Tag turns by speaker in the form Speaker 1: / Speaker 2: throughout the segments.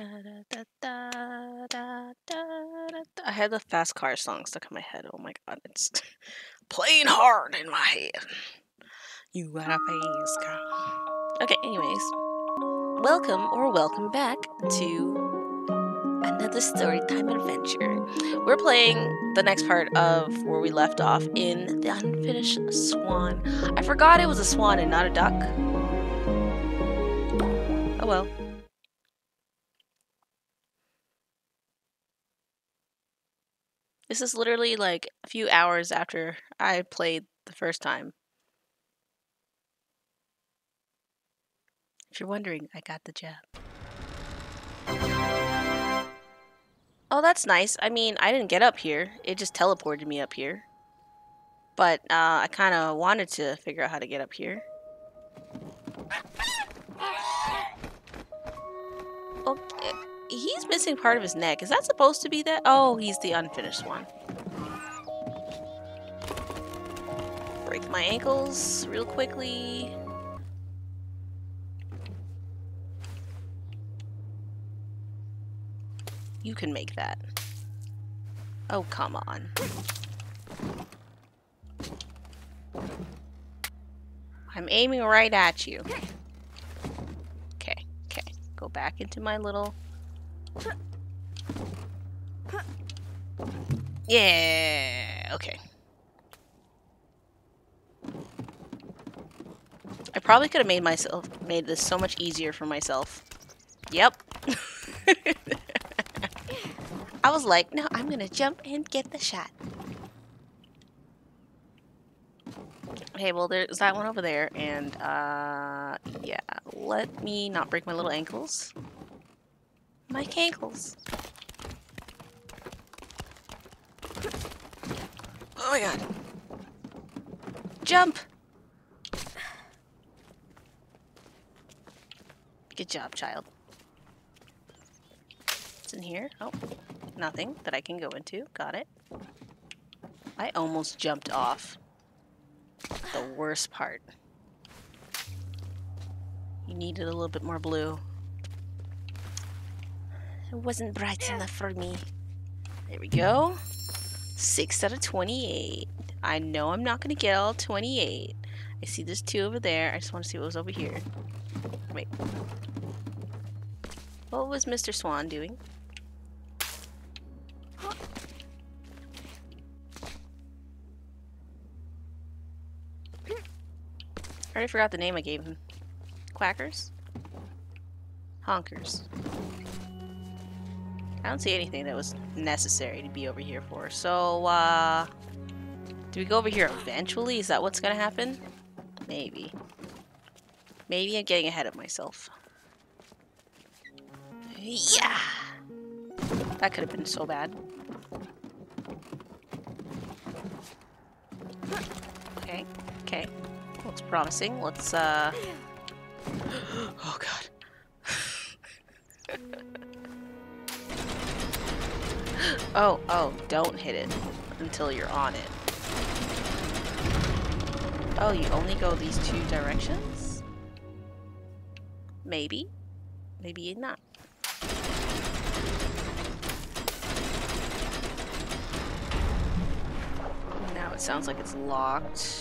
Speaker 1: I had the fast car song stuck in my head. Oh my god, it's playing hard in my head. You got a fast car. Okay, anyways. Welcome or welcome back to another storytime adventure. We're playing the next part of where we left off in the unfinished swan. I forgot it was a swan and not a duck. Oh well. This is literally like a few hours after I played the first time. If you're wondering, I got the jab. Oh, that's nice. I mean, I didn't get up here. It just teleported me up here. But uh, I kind of wanted to figure out how to get up here. He's missing part of his neck. Is that supposed to be that? Oh, he's the unfinished one. Break my ankles real quickly. You can make that. Oh, come on. I'm aiming right at you. Okay, okay. Go back into my little... Yeah, okay. I probably could have made myself made this so much easier for myself. Yep. I was like, no, I'm gonna jump and get the shot. Okay, well, there's that one over there, and, uh, yeah, let me not break my little ankles. My ankles. Oh my god. Jump! Good job, child. What's in here? Oh, nothing that I can go into. Got it. I almost jumped off. The worst part. You needed a little bit more blue. It wasn't bright enough for me. There we go. 6 out of 28. I know I'm not going to get all 28. I see there's two over there. I just want to see what was over here. Wait. What was Mr. Swan doing? I already forgot the name I gave him. Quackers? Honkers. I don't see anything that was necessary to be over here for. So, uh... Do we go over here eventually? Is that what's gonna happen? Maybe. Maybe I'm getting ahead of myself. Yeah! That could have been so bad. Okay, okay. Looks promising. Let's, uh... Oh, God. Oh, oh, don't hit it until you're on it. Oh, you only go these two directions? Maybe. Maybe not. Now it sounds like it's locked.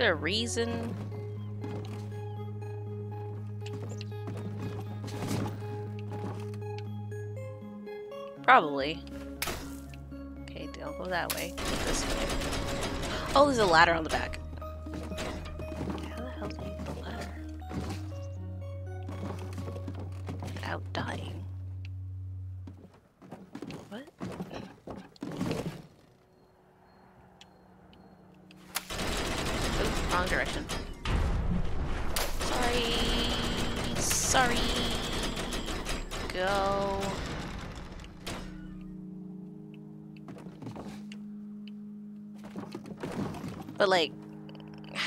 Speaker 1: There a reason? Probably. Okay, don't go that way. This way. Oh, there's a ladder on the back.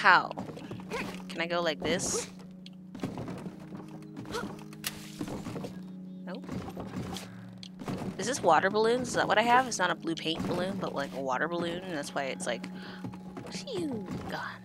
Speaker 1: How? Can I go like this? Nope. Is this water balloons? Is that what I have? It's not a blue paint balloon, but like a water balloon, and that's why it's like, phew, gone.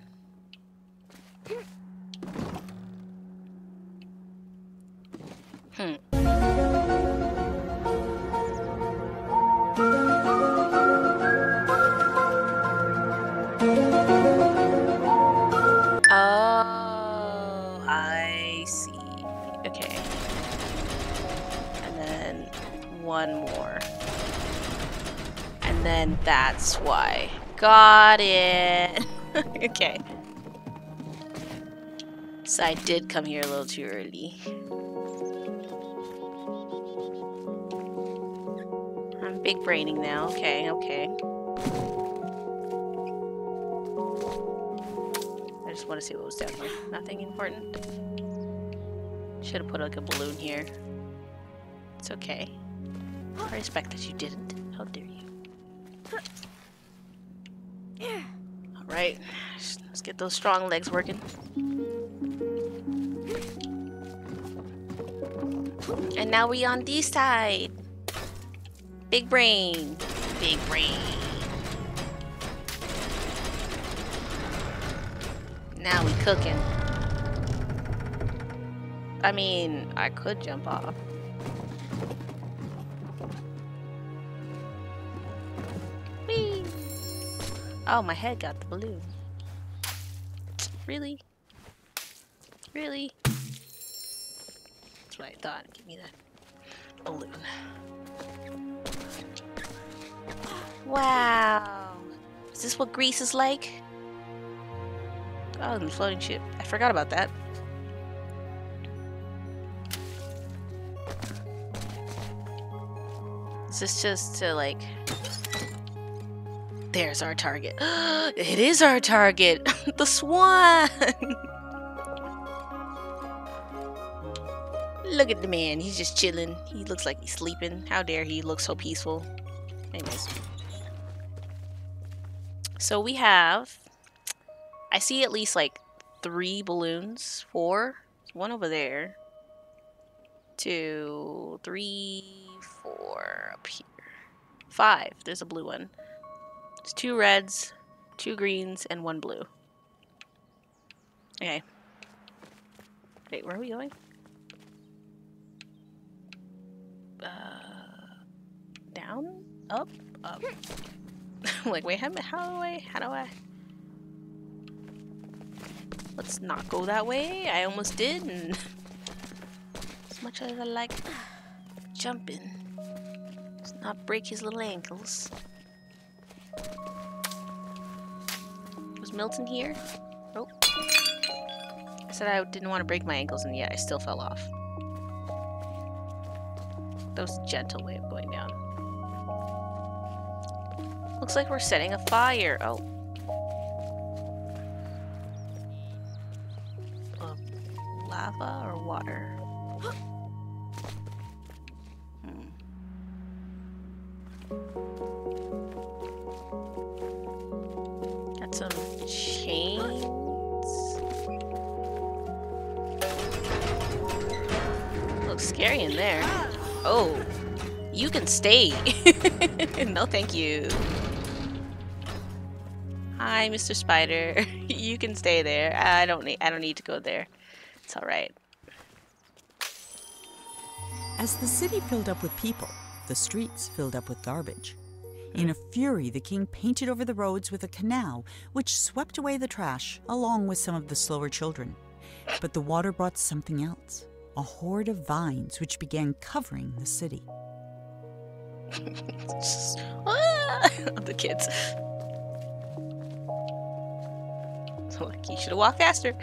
Speaker 1: That's why. Got it. okay. So I did come here a little too early. I'm big braining now. Okay, okay. I just want to see what was down here. Nothing important. Should have put like a balloon here. It's okay. I respect that you didn't. How dare you? Alright, let's get those strong legs working. And now we on this side. Big brain. Big brain. Now we cooking. I mean, I could jump off. Oh, my head got the balloon. Really? Really? That's what I thought. Give me that balloon. Wow. Is this what Greece is like? Oh, the floating ship. I forgot about that. Is this just to like... There's our target. it is our target! the swan! Look at the man. He's just chilling. He looks like he's sleeping. How dare he look so peaceful. Anyways. So we have... I see at least like three balloons. Four. One over there. Two, three, four up here. Five. There's a blue one. There's two reds, two greens, and one blue. Okay. Wait, where are we going? Uh, down? Up? Up. like, wait, how, how do I, how do I? Let's not go that way. I almost did, and as much as I like jumping, let's not break his little ankles. Was Milton here? Oh. I said I didn't want to break my ankles, and yet I still fell off. That was a gentle way of going down. Looks like we're setting a fire. Oh. Uh, lava or water? Stay. no, thank you. Hi, Mr. Spider. you can stay there. I don't need. I don't need to go there. It's all right.
Speaker 2: As the city filled up with people, the streets filled up with garbage. In a fury, the king painted over the roads with a canal, which swept away the trash, along with some of the slower children. But the water brought something else a horde of vines which began covering the city.
Speaker 1: Ah! the kids. Like you should have walked faster.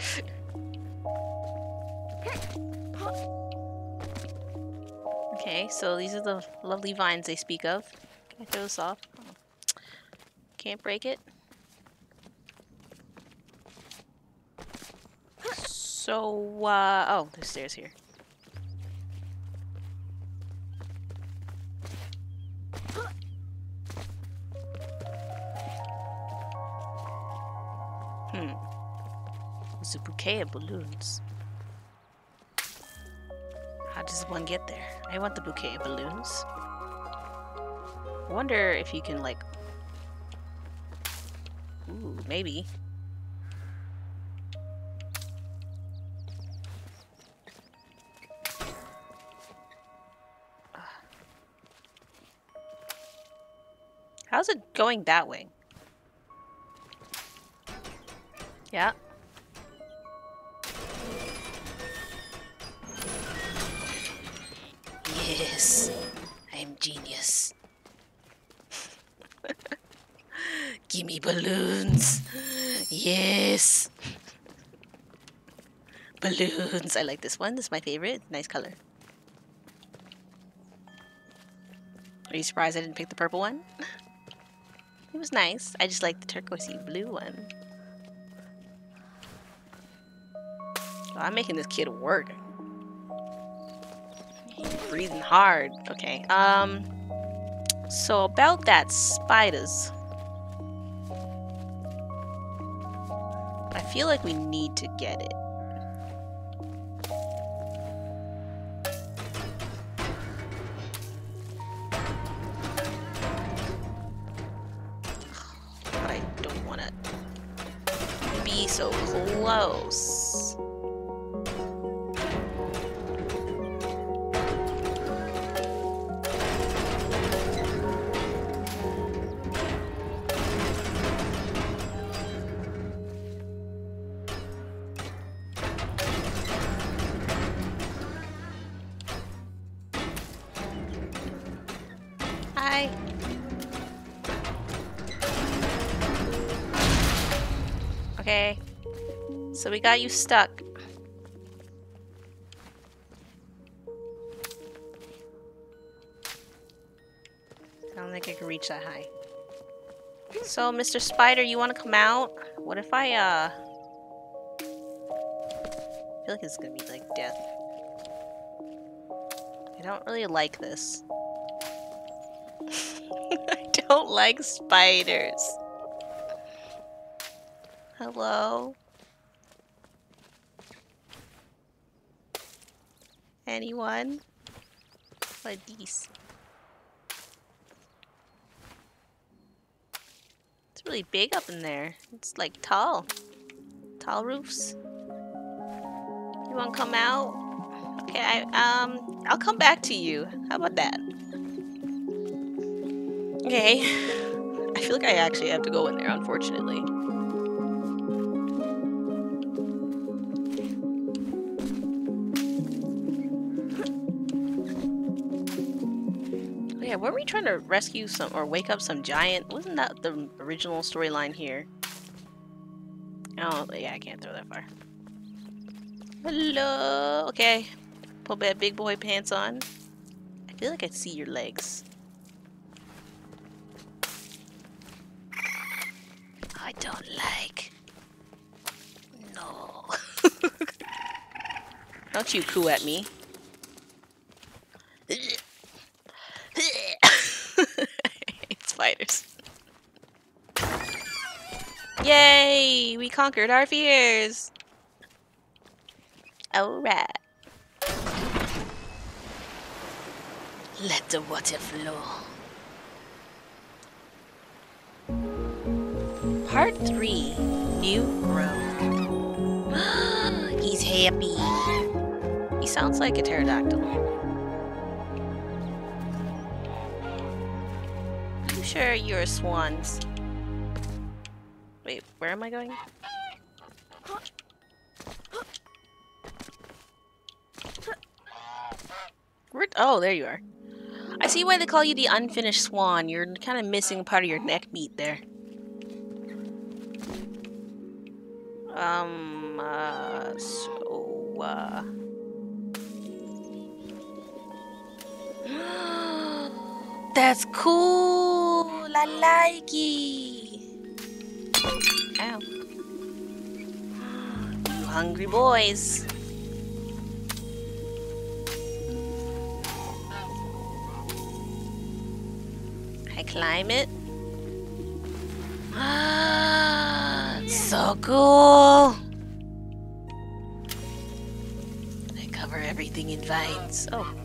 Speaker 1: Okay, so these are the lovely vines they speak of. Can I throw this off? Can't break it. So, uh, oh, there's stairs here. A bouquet of balloons. How does one get there? I want the bouquet of balloons. I wonder if you can, like... Ooh, maybe. How's it going that way? Yeah. Yes, I'm genius. Give me balloons. Yes. Balloons. I like this one. This is my favorite. Nice color. Are you surprised I didn't pick the purple one? It was nice. I just like the turquoisey blue one. I'm making this kid work. Breathing hard. Okay. Um. So about that spiders. I feel like we need to get it. Got you stuck. I don't think I can reach that high. So, Mr. Spider, you want to come out? What if I, uh... I feel like it's gonna be like death. I don't really like this. I don't like spiders. Hello? Anyone? These? It's really big up in there. It's like tall. Tall roofs. You wanna come out? Okay, I um I'll come back to you. How about that? Okay. I feel like I actually have to go in there, unfortunately. Weren't we trying to rescue some or wake up some giant? Wasn't that the original storyline here? Oh, yeah, I can't throw that far. Hello. Okay, put that big boy pants on. I feel like I see your legs. I don't like. No. don't you coo at me. Spiders. Yay! We conquered our fears! Alright. Let the water flow. Part 3 New Growth. He's happy. He sounds like a pterodactyl. Sure you're swans. Wait, where am I going? Where, oh, there you are. I see why they call you the unfinished swan. You're kind of missing part of your neck meat there. Um, uh, so, uh... That's cool! I like it! Ow. You hungry boys. I climb it. So cool. I cover everything in vines. Oh.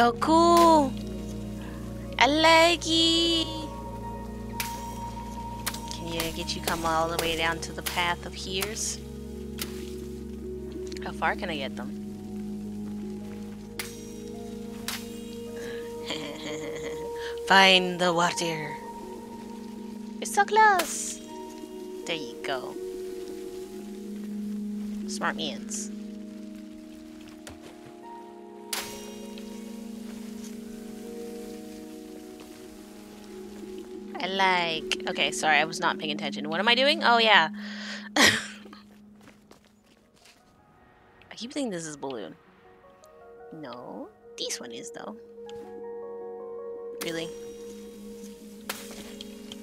Speaker 1: So cool. I like it. Can you get you come all the way down to the path of here's? How far can I get them? Find the water. It's so close. There you go. Smart means. I like. Okay, sorry, I was not paying attention. What am I doing? Oh, yeah. I keep thinking this is balloon. No, this one is though. Really?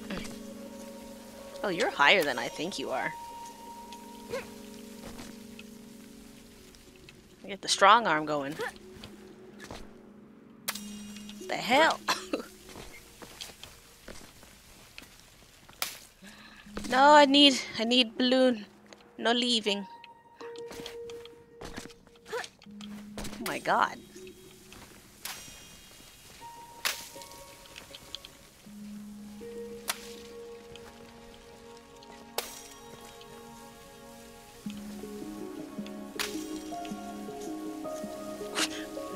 Speaker 1: Mm. Oh, you're higher than I think you are. Get the strong arm going. What The hell? no, I need I need balloon. No leaving. Oh my god.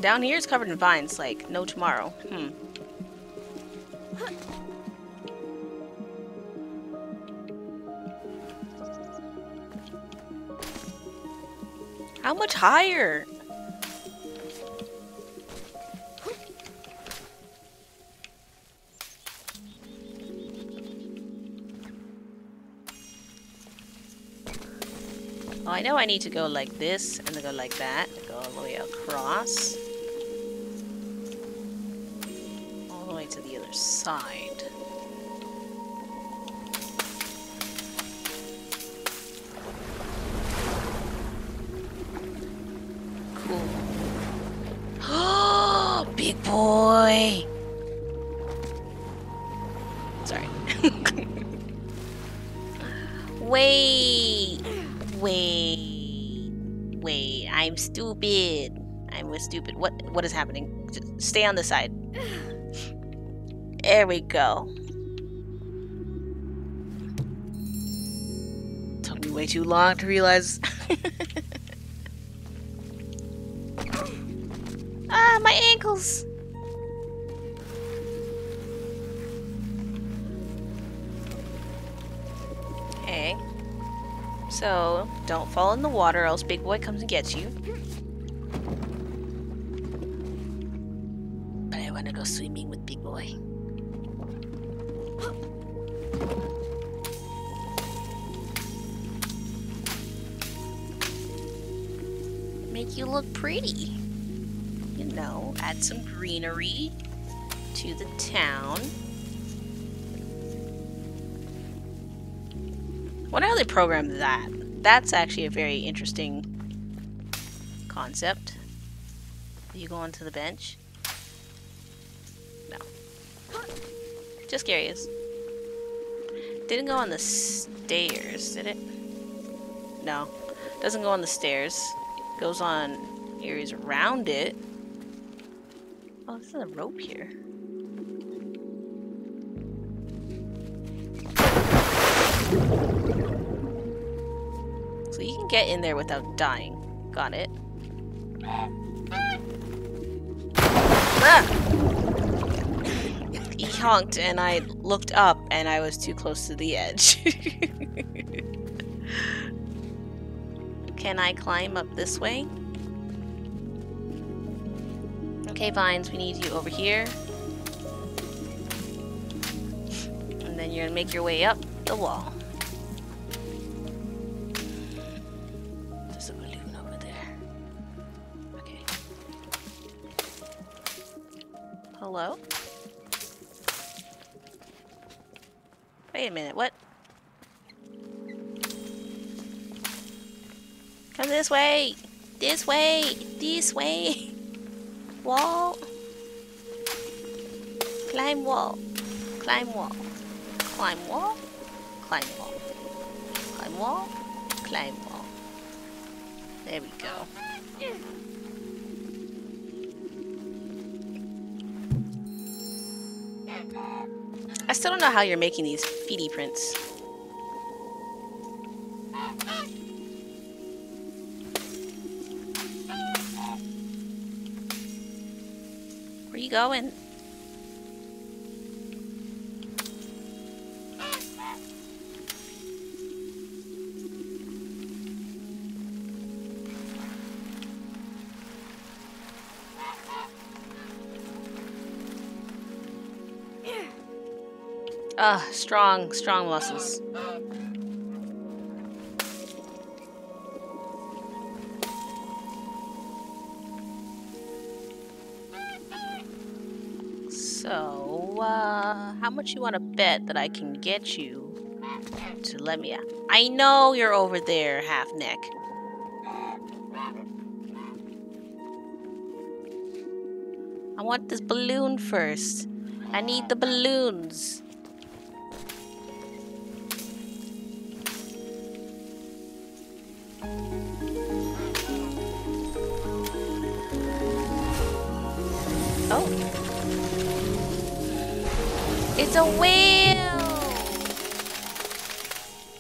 Speaker 1: Down here is covered in vines, like no tomorrow. Hmm. How much higher? Oh, I know I need to go like this, and then go like that, go all the way across. All the way to the other side. Boy! Sorry. Wait! Wait. Wait. I'm stupid. I'm a stupid. What what is happening? Just stay on the side. There we go. Took me way too long to realize. ah, my ankles. So, don't fall in the water, else Big Boy comes and gets you. But I want to go swimming with Big Boy. Make you look pretty. You know, add some greenery to the town. Wonder how they programmed that. That's actually a very interesting concept. You go onto the bench? No. Just curious. Didn't go on the stairs, did it? No. Doesn't go on the stairs. Goes on areas around it. Oh, there's a rope here. Get in there without dying. Got it. Ah! He honked and I looked up and I was too close to the edge. can I climb up this way? Okay, Vines, we need you over here. And then you're gonna make your way up the wall. Hello? Wait a minute, what? Come this way! This way! This way! Wall! Climb wall! Climb wall! Climb wall! Climb wall! Climb wall! Climb wall! There we go. I still don't know how you're making these feety prints. Where you going? Ah, strong, strong muscles. So, uh, how much you want to bet that I can get you to let me out? I know you're over there, half neck. I want this balloon first. I need the balloons. It's a whale!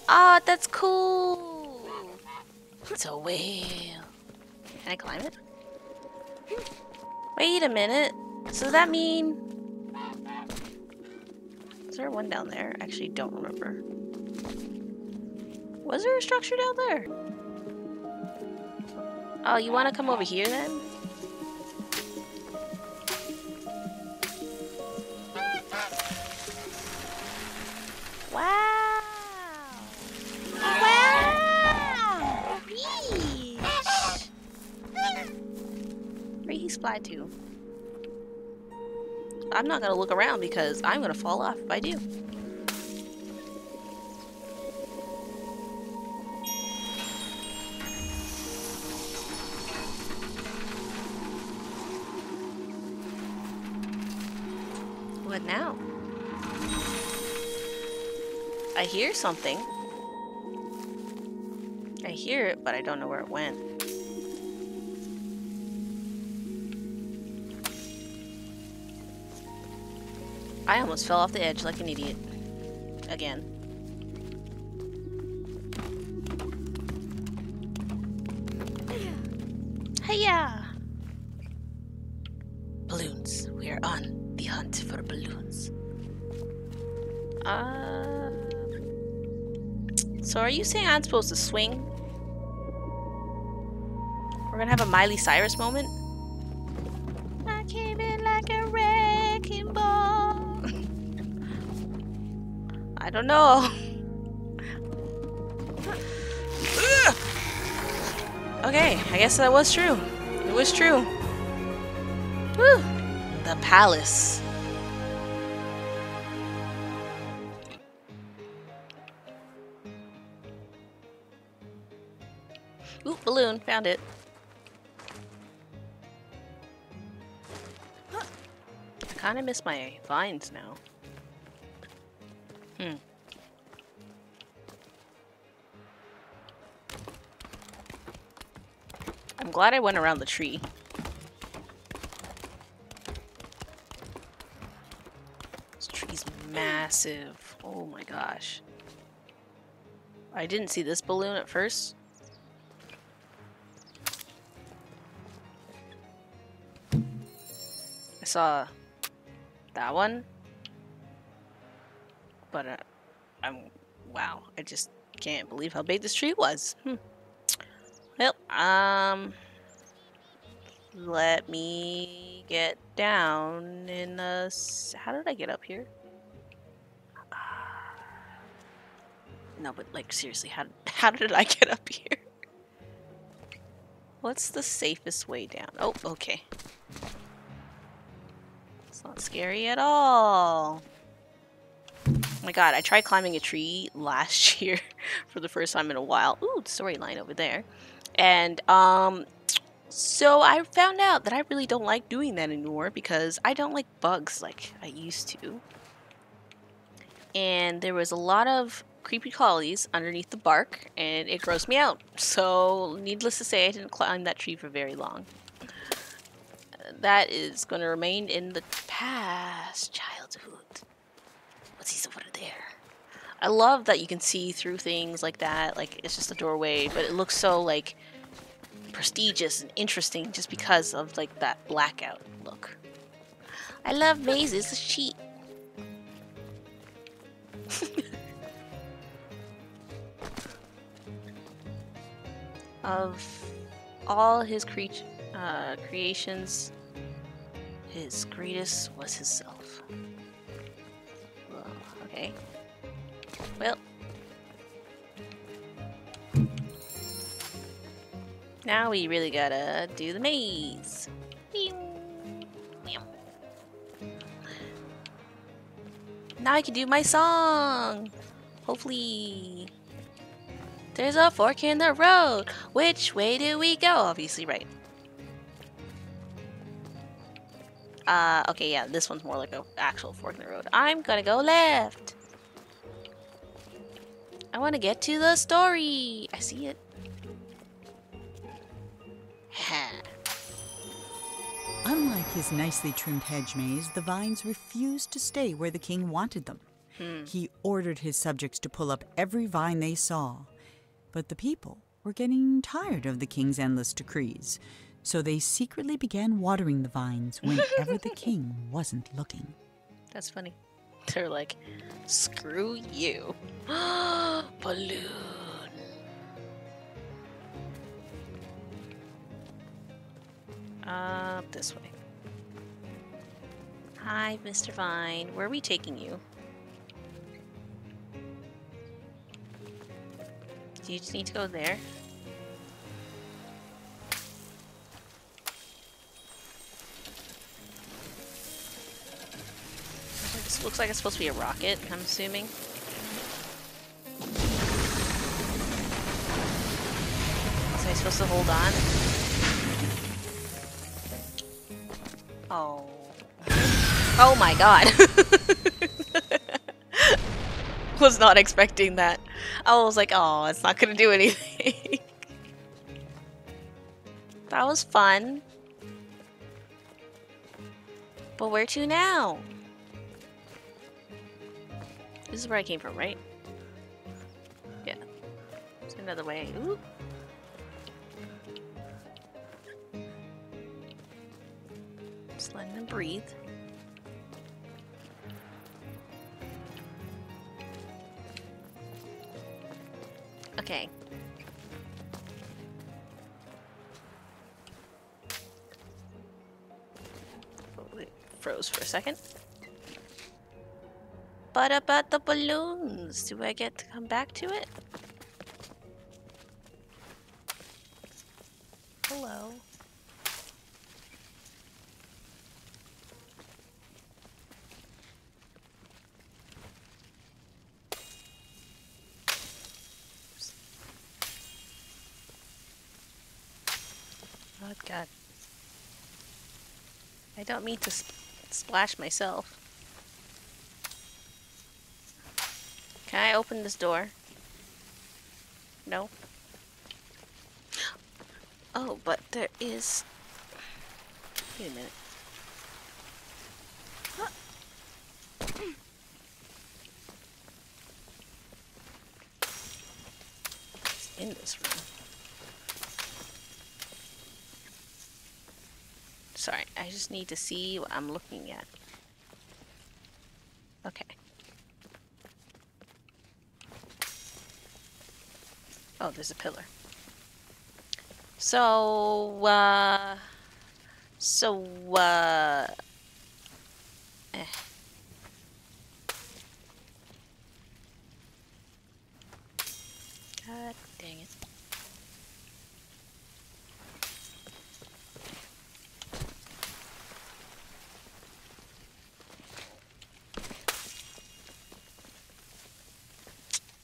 Speaker 1: Ah, that's cool! It's a whale. Can I climb it? Wait a minute. So does that mean... Is there one down there? I actually don't remember. Was there a structure down there? Oh, you want to come over here then? Wow! Wow! Where he fly to? I'm not gonna look around because I'm gonna fall off if I do. I hear something. I hear it, but I don't know where it went. I almost fell off the edge like an idiot. Again. So are you saying I'm supposed to swing? We're gonna have a Miley Cyrus moment? I came in like a wrecking ball. I don't know. okay, I guess that was true. It was true. Woo! The palace. Found it. I kind of miss my vines now. Hmm. I'm glad I went around the tree. This tree's massive. Oh my gosh. I didn't see this balloon at first. Saw that one. But uh, I'm wow, I just can't believe how big this tree was. Hmm. Well, um let me get down in s- how did I get up here? No, but like seriously, how how did I get up here? What's the safest way down? Oh, okay. Not scary at all. Oh my god, I tried climbing a tree last year for the first time in a while. Ooh, storyline over there. And, um, so I found out that I really don't like doing that anymore because I don't like bugs like I used to. And there was a lot of creepy crawlies underneath the bark and it grossed me out. So, needless to say, I didn't climb that tree for very long that is going to remain in the past childhood. What's he over there? I love that you can see through things like that. Like it's just a doorway, but it looks so like prestigious and interesting just because of like that blackout look. I love mazes. It's cheap. of all his creat uh, creations, his greatest was himself. Well, okay. Well. Now we really gotta do the maze. Now I can do my song! Hopefully. There's a fork in the road. Which way do we go? Obviously, right. Uh, okay, yeah, this one's more like an actual fork in the road. I'm gonna go left. I want to get to the story. I see it. Ha.
Speaker 2: Unlike his nicely trimmed hedge maze, the vines refused to stay where the king wanted them.
Speaker 1: Hmm.
Speaker 2: He ordered his subjects to pull up every vine they saw. But the people were getting tired of the king's endless decrees, so they secretly began watering the vines whenever the king wasn't looking.
Speaker 1: That's funny. They're like, screw you. Balloon. Up this way. Hi, Mr. Vine. Where are we taking you? Do you just need to go there? This looks like it's supposed to be a rocket, I'm assuming. So I'm supposed to hold on? Oh. Oh my god. was not expecting that. I was like, oh, it's not gonna do anything. that was fun. But where to now? This is where I came from, right? Yeah. There's another way. Ooh. Just letting them breathe. Okay. It froze for a second. But about the balloons, do I get to come back to it? Hello. Oh god. I don't mean to sp splash myself. Can I open this door? No. Oh, but there is... Wait a minute. It's in this room. Sorry, I just need to see what I'm looking at. Okay. Oh, there's a pillar. So, uh... So, uh... Eh. God dang it.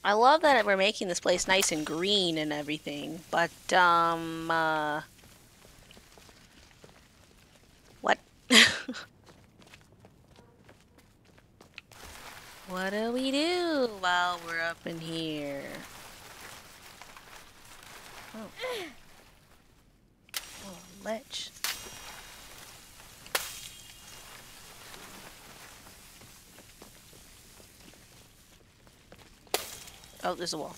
Speaker 1: I love that we're making this place nice and green and everything, but, um, uh... What? what do we do while we're up in here? Oh. Oh. Oh, there's a wall.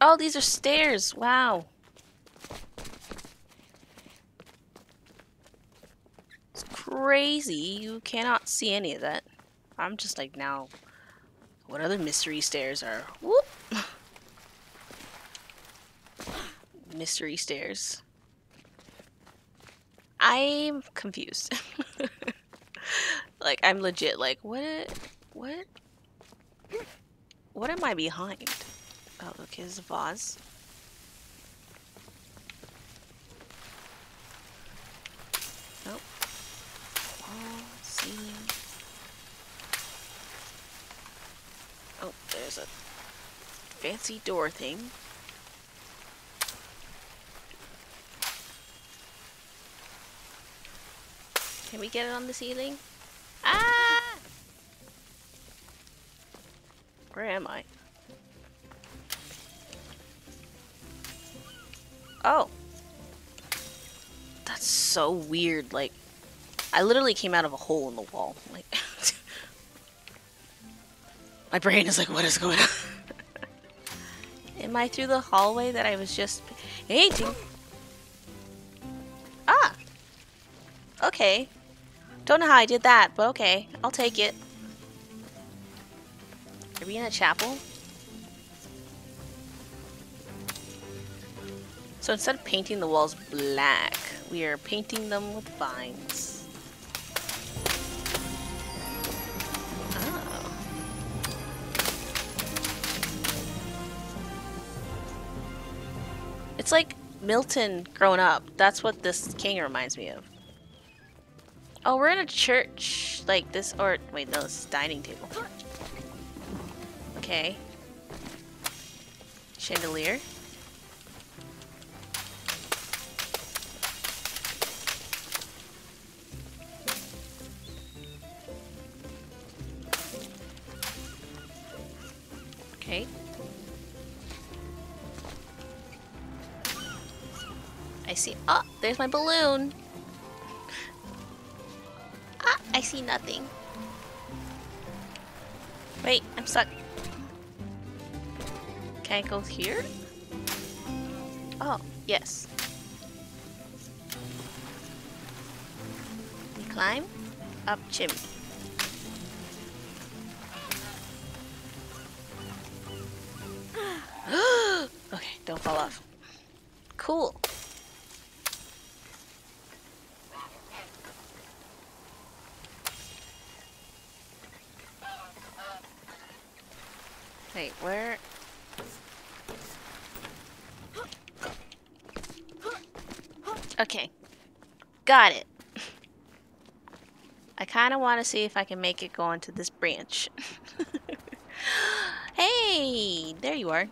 Speaker 1: Oh, these are stairs. Wow. It's crazy. You cannot see any of that. I'm just like now. What other mystery stairs are? Whoop. mystery stairs. I'm confused. like I'm legit like what what what am I behind? Oh, look, here's a vase. Nope. Wall, ceiling. Oh, there's a fancy door thing. Can we get it on the ceiling? Ah! Where am I? Oh. That's so weird. Like, I literally came out of a hole in the wall. Like, my brain is like, what is going on? Am I through the hallway that I was just painting? Ah! Okay. Don't know how I did that, but okay. I'll take it. Are we in a chapel? So instead of painting the walls black, we are painting them with vines. Oh. It's like Milton growing up. That's what this king reminds me of. Oh, we're in a church like this, or wait, no, this is dining table. Okay. Chandelier. Okay. I see. Oh, there's my balloon. See nothing. Wait, I'm stuck. Can I go here? Oh, yes. We climb up chimney. okay, don't fall off. Cool. Wait, where? Okay. Got it. I kind of want to see if I can make it go into this branch. hey! There you are.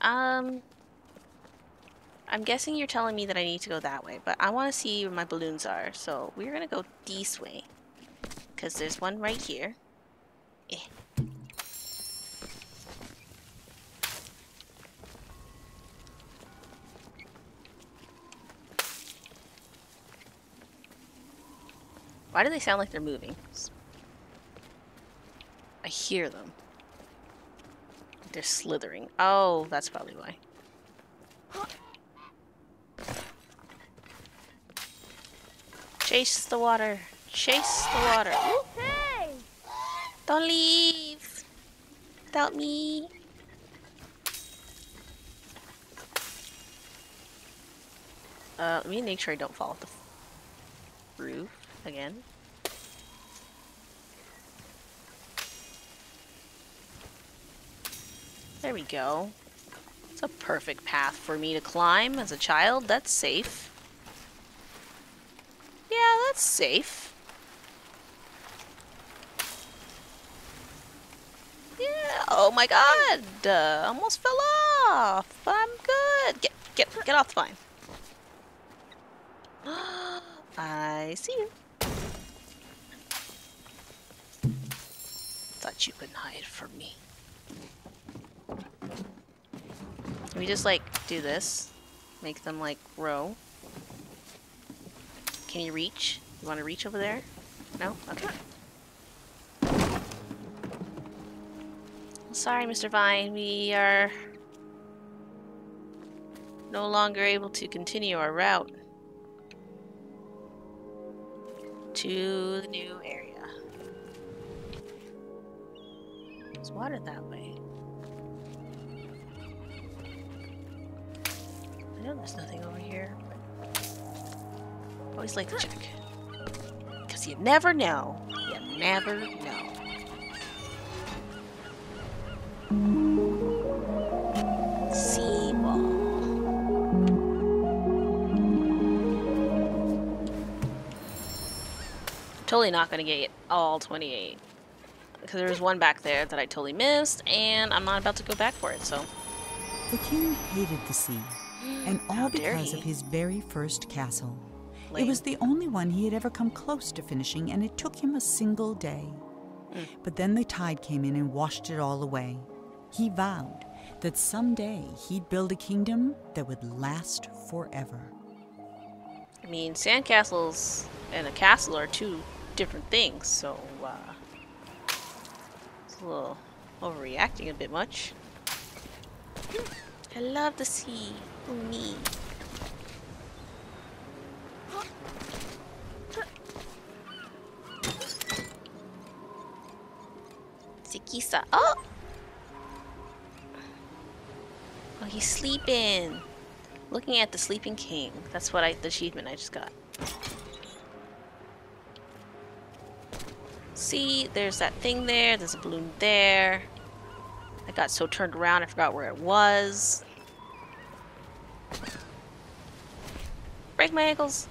Speaker 1: Um... I'm guessing you're telling me that I need to go that way, but I want to see where my balloons are, so we're gonna go this way. Because there's one right here. Eh. Why do they sound like they're moving? I hear them. They're slithering. Oh, that's probably why. Chase the water. Chase the water.
Speaker 3: Hey!
Speaker 1: Don't leave. Without me. Uh, let me make sure I don't fall off the roof again. There we go. It's a perfect path for me to climb as a child. That's safe. Yeah, that's safe. Yeah. Oh my god. Uh, almost fell off. I'm good. Get get get off the vine. I see you. Thought you couldn't hide from me. Can we just like do this? Make them like row. Can you reach? You want to reach over there? No? Okay. Sorry, Mr. Vine. We are no longer able to continue our route to the new area. Water that way. I know there's nothing over here. Always like to check. Because you never know. You never know. Seawall. Totally not gonna get all 28. Because there's one back there that I totally missed, and I'm not about to go back for it, so.
Speaker 2: The king hated the sea, and all because
Speaker 1: he.
Speaker 2: of his very first castle. It was the only one he had ever come close to finishing, and it took him a single day.
Speaker 1: Mm.
Speaker 2: But then the tide came in and washed it all away. He vowed that someday he'd build a kingdom that would last forever.
Speaker 1: I mean, sandcastles and a castle are two different things, so, uh. A little overreacting a bit much. I love the sea. Me. Sikisa. Oh! Oh, he's sleeping. Looking at the sleeping king. That's what I the achievement I just got. See, there's that thing there. There's a balloon there. I got so turned around I forgot where it was. Break my ankles.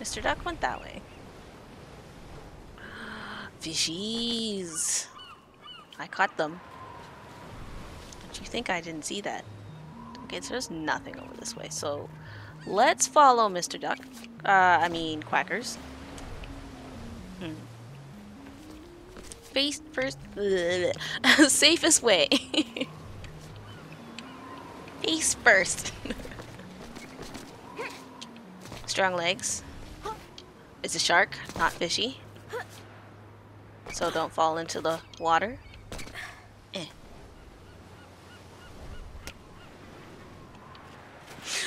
Speaker 1: Mr. Duck went that way. Fishies. I caught them. Don't you think I didn't see that? Okay, so there's nothing over this way. So let's follow Mr. Duck. Uh, I mean, Quackers. Hmm. Face first. Safest way. Face first. Strong legs. It's a shark, not fishy. So don't fall into the water.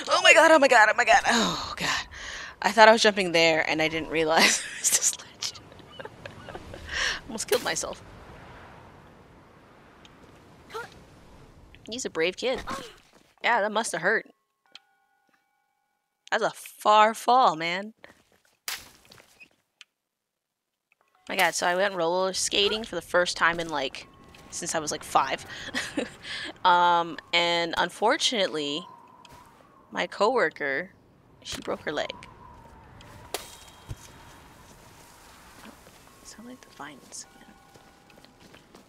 Speaker 1: Oh my god, oh my god, oh my god, oh god. I thought I was jumping there and I didn't realize it's just ledge. Almost killed myself. He's a brave kid. Yeah, that must have hurt. That's a far fall, man. My god, so I went roller skating for the first time in like since I was like five. um, and unfortunately, my coworker, she broke her leg. Sound like the vines again.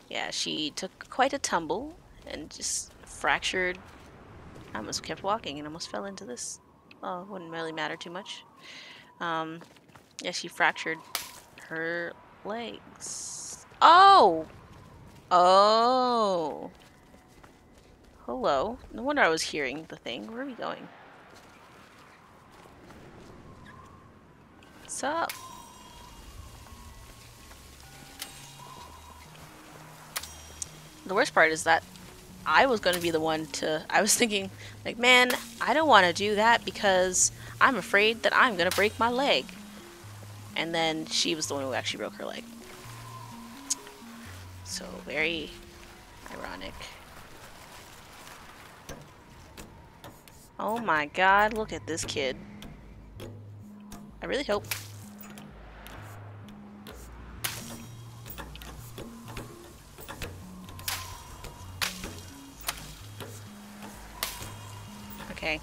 Speaker 1: Yeah, she took quite a tumble and just fractured. I almost kept walking and almost fell into this. Well, it wouldn't really matter too much. Um, yeah, she fractured her legs. Oh! Oh! Hello. No wonder I was hearing the thing. Where are we going? What's up? The worst part is that I was going to be the one to. I was thinking, like, man, I don't want to do that because I'm afraid that I'm going to break my leg. And then she was the one who actually broke her leg. So, very ironic. Oh my god, look at this kid. I really hope. Okay.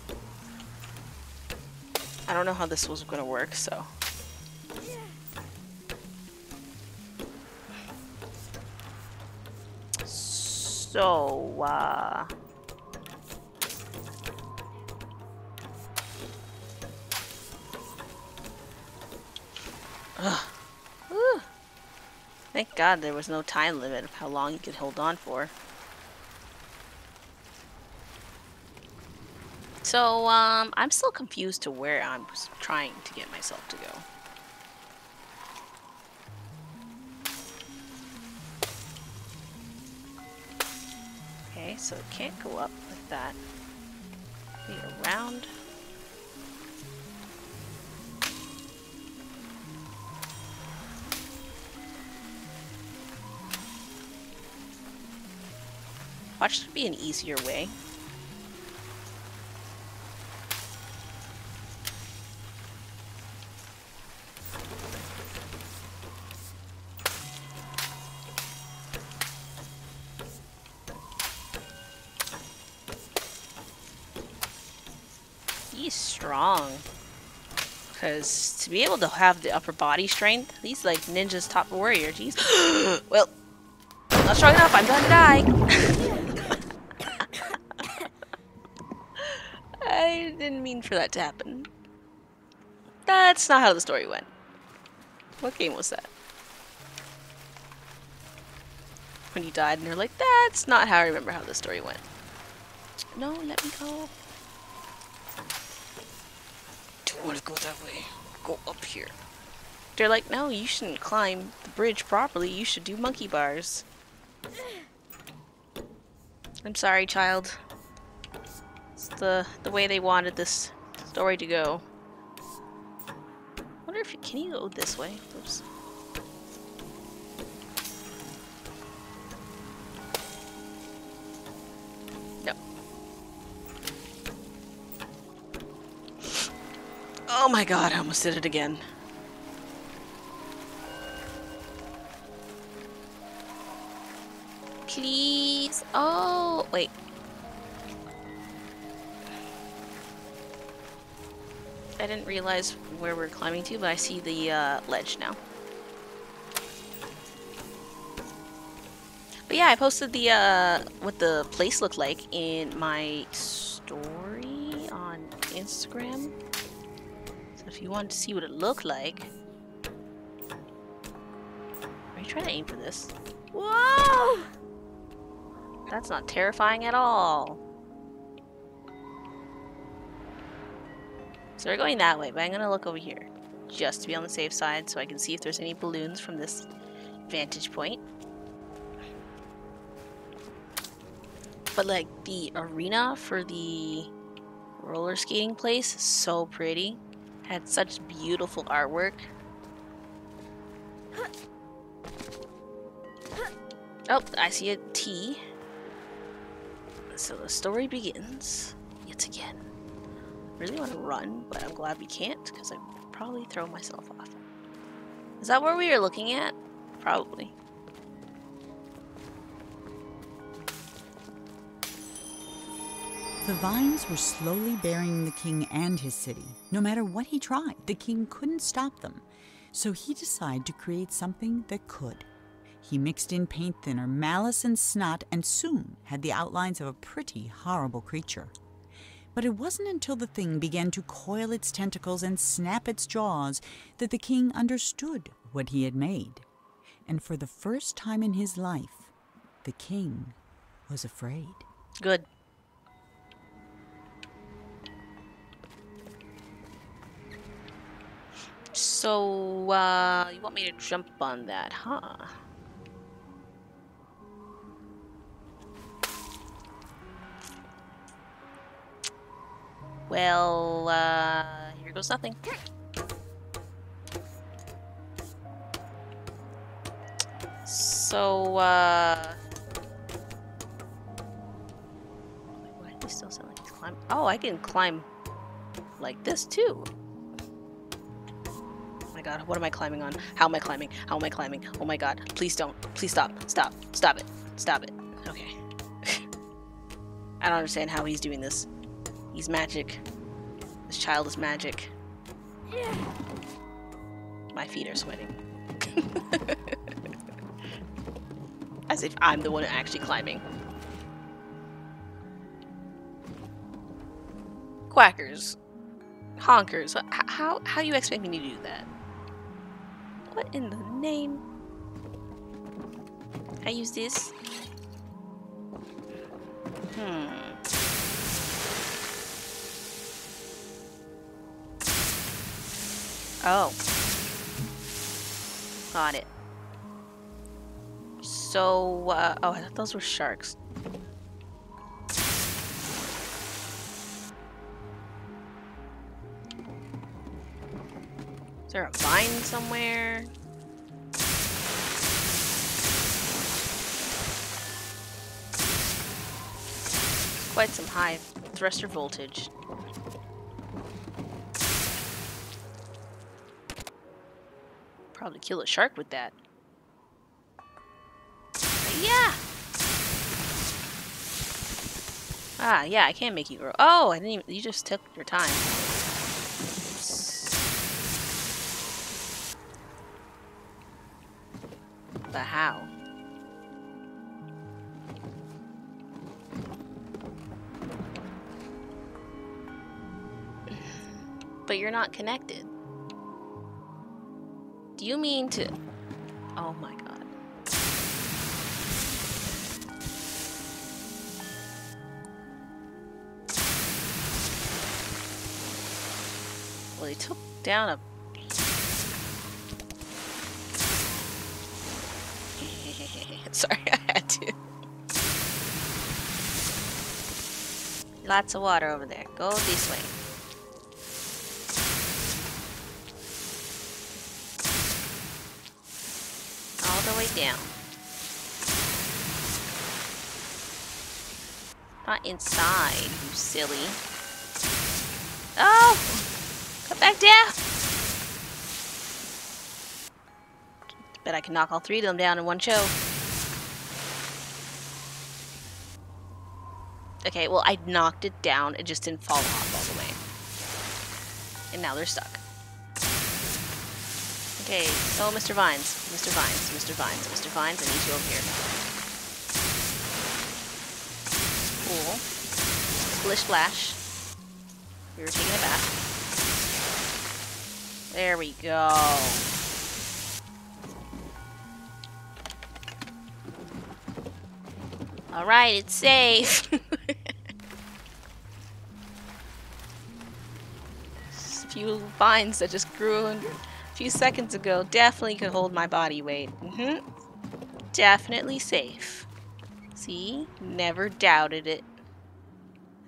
Speaker 1: I don't know how this was gonna work, so. So, uh... Thank God there was no time limit of how long you could hold on for. So, um, I'm still confused to where I'm trying to get myself to go. Okay, so it can't go up like that. Be around. Watch there be an easier way. He's strong. Because to be able to have the upper body strength, he's like ninja's top warrior. Jeez. well, not strong enough. I'm gonna die. I didn't mean for that to happen. That's not how the story went. What game was that? When you died and they're like, that's not how I remember how the story went. No, let me go. Don't want to go that way. Go up here. They're like, no, you shouldn't climb the bridge properly. You should do monkey bars. I'm sorry, child. It's the the way they wanted this story to go. wonder if you, can you go this way? Oops. No. Oh my god, I almost did it again. Please. Oh, wait. I didn't realize where we're climbing to, but I see the uh, ledge now. But yeah, I posted the uh, what the place looked like in my story on Instagram. So if you want to see what it looked like, are you trying to aim for this? Whoa! That's not terrifying at all. So we're going that way, but I'm gonna look over here. Just to be on the safe side so I can see if there's any balloons from this vantage point. But like the arena for the roller skating place is so pretty. Had such beautiful artwork. Oh, I see a T. So the story begins yet again. Really want to run, but I'm glad we can't because I'd probably throw myself off. Is that where we are looking at? Probably.
Speaker 2: The vines were slowly burying the king and his city. No matter what he tried, the king couldn't stop them. So he decided to create something that could. He mixed in paint thinner, malice, and snot, and soon had the outlines of a pretty horrible creature. But it wasn't until the thing began to coil its tentacles and snap its jaws that the king understood what he had made. And for the first time in his life, the king was afraid.
Speaker 1: Good. So, uh, you want me to jump on that, huh? Well, uh, here goes nothing. So, uh... Why do they still? Oh, I can climb like this too. Oh my god, what am I climbing on? How am I climbing? How am I climbing? Oh my god, please don't. Please stop. Stop. Stop it. Stop it. Okay. I don't understand how he's doing this. He's magic. This child is magic. My feet are sweating. As if I'm the one actually climbing. Quackers. Honkers. H how, how you expect me to do that? What in the name? I use this. Hmm. Oh. Got it. So, uh, oh, I thought those were sharks. Is there a vine somewhere? Quite some high thruster voltage. Probably kill a shark with that. Yeah! Ah, yeah, I can't make you grow. Oh, I didn't even, you just took your time. But how? But you're not connected. Do you mean to... Oh my god. Well, he took down a... Sorry, I had to. Lots of water over there. Go this way. Down. Not inside, you silly. Oh! Come back down! Bet I can knock all three of them down in one show. Okay, well, I knocked it down. It just didn't fall off all the way. And now they're stuck. Okay, oh, so Mr. Vines, Mr. Vines, Mr. Vines, Mr. Vines, I need you over here. Cool. Splish splash. We were taking a bath. There we go. Alright, it's safe. Few vines that just grew a few seconds ago definitely could hold my body weight. Mm-hmm. Definitely safe. See? Never doubted it.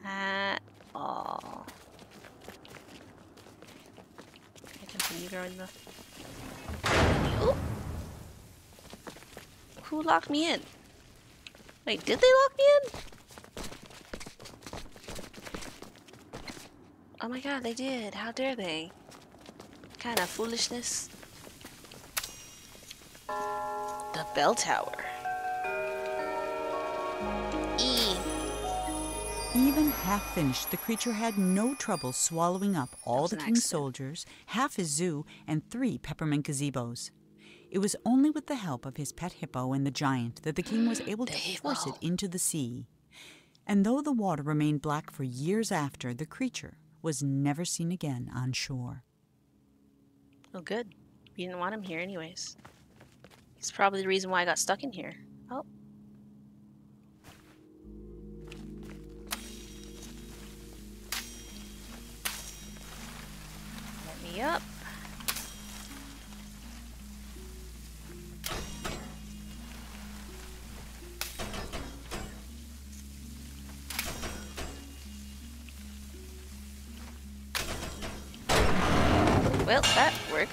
Speaker 1: At all. I continue growing the... Ooh. Who locked me in? Wait, did they lock me in? Oh my god, they did. How dare they? Kind of foolishness. The bell tower. E.
Speaker 2: Even half finished, the creature had no trouble swallowing up all the king's soldiers, half his zoo, and three peppermint gazebos. It was only with the help of his pet hippo and the giant that the king was mm, able to
Speaker 1: The
Speaker 2: force it into the sea. And though the water remained black for years after, the creature was never seen again on shore.
Speaker 1: Oh, good. We didn't want him here, anyways. He's probably the reason why I got stuck in here. Oh. Let me up.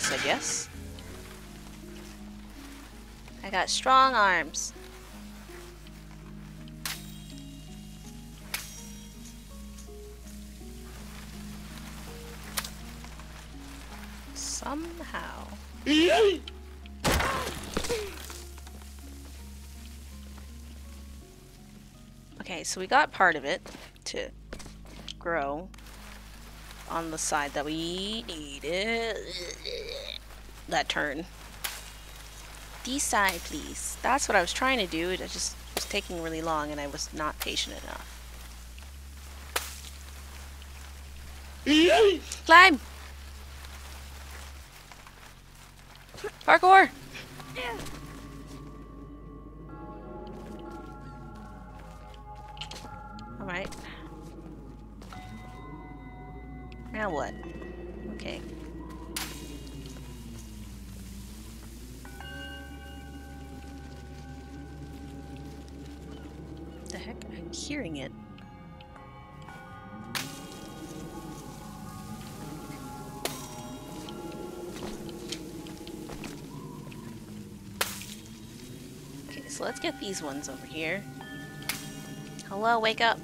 Speaker 1: Works, I guess. I got strong arms. Somehow. Okay, so we got part of it to grow on the side that we needed. That turn. This side, please. That's what I was trying to do. It just was taking really long and I was not patient enough. Climb! Parkour! Alright. Now what? Okay. The heck? I'm hearing it. Okay, so let's get these ones over here. Hello, wake up.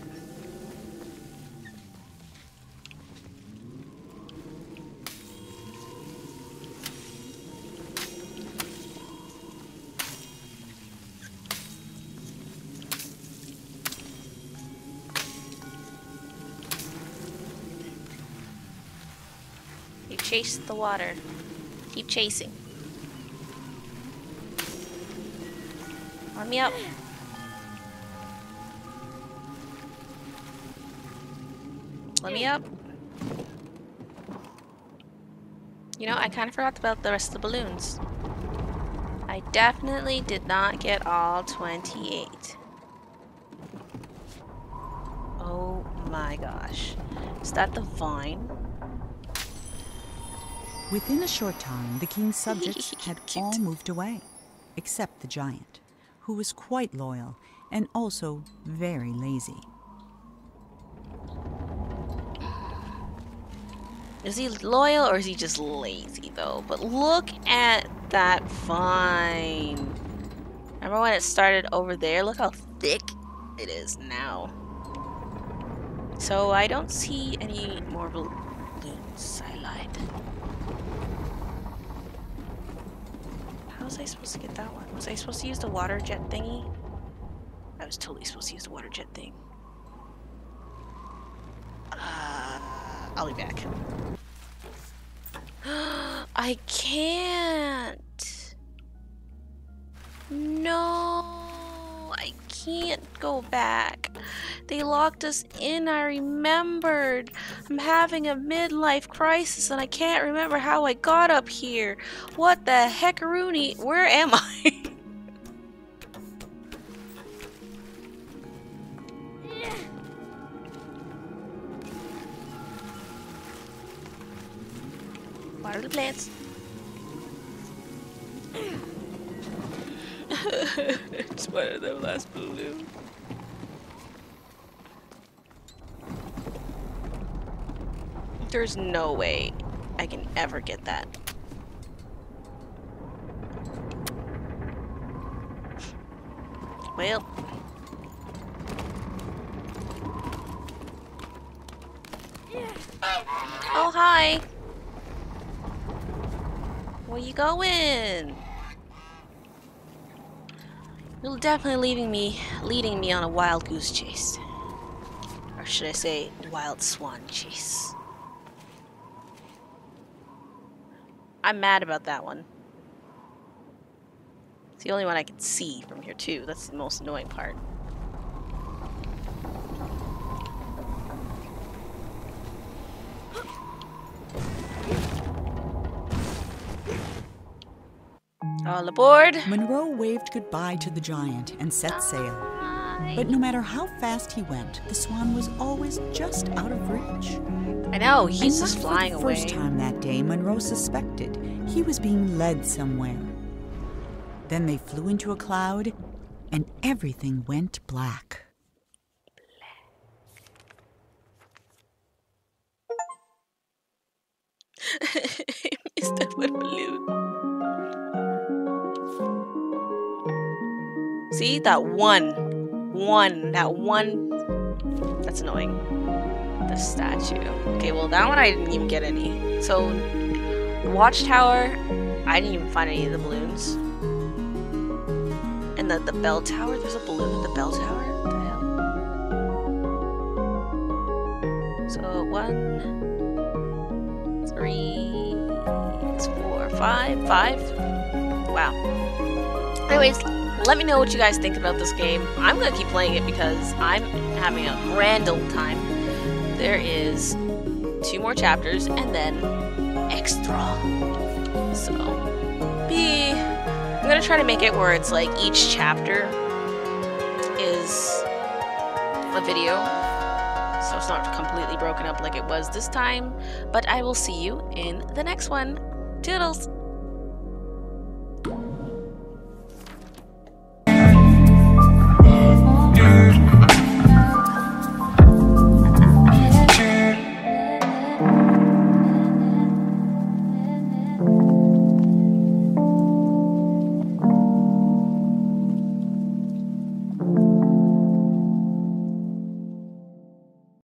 Speaker 1: Chase the water. Keep chasing. Let me up. Let me up. You know, I kind of forgot about the rest of the balloons. I definitely did not get all 28. Oh my gosh. Is that the vine?
Speaker 2: Within a short time, the king's subjects had all moved away, except the giant, who was quite loyal and also very lazy.
Speaker 1: Is he loyal or is he just lazy though? But look at that vine. Remember when it started over there? Look how thick it is now. So I don't see any more balloons. I lied. Was I supposed to get that one? Was I supposed to use the water jet thingy? I was totally supposed to use the water jet thing. Uh, I'll be back. I can't. No, I can't go back. They locked us in, I remembered. I'm having a midlife crisis and I can't remember how I got up here. What the heckaroonie? Where am I? Water the plants. it's one of the last balloons. There's no way I can ever get that. Well. Oh, hi. Where you going? You're definitely leaving me, leading me on a wild goose chase. Or should I say, wild swan chase. I'm mad about that one. It's the only one I can see from here too. That's the most annoying part. All aboard!
Speaker 2: Monroe waved goodbye to the giant and set sail. But no matter how fast he went, the swan was always just out of reach.
Speaker 1: I know, he's
Speaker 2: and
Speaker 1: just flying
Speaker 2: for the
Speaker 1: away.
Speaker 2: first time that day, Monroe suspected he was being led somewhere. Then they flew into a cloud, and everything went black.
Speaker 1: Missed that. See that one, one, that one. That's annoying. The statue. Okay, well that one I didn't even get any. So, watchtower, I didn't even find any of the balloons. And the the bell tower. There's a balloon in the bell tower. The hell? So one, three, four, five, five. Wow. Anyways, let me know what you guys think about this game. I'm gonna keep playing it because I'm having a grand old time. There is two more chapters and then extra. So, be. I'm gonna try to make it where it's like each chapter is a video so it's not completely broken up like it was this time. But I will see you in the next one. Toodles!